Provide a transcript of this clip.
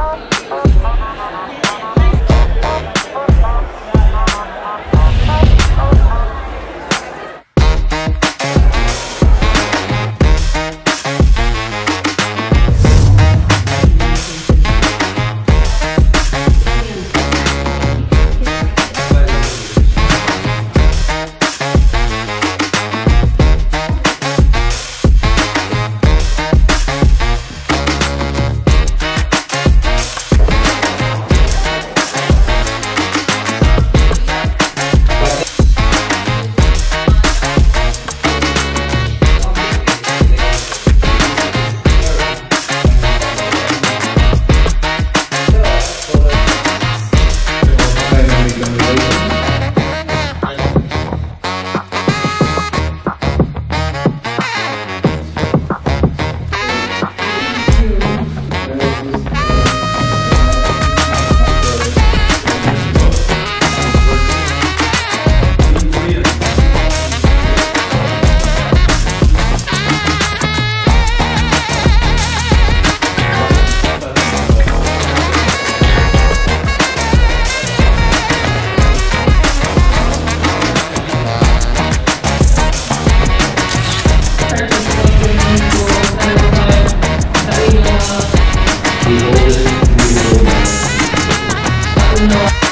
Bye. know.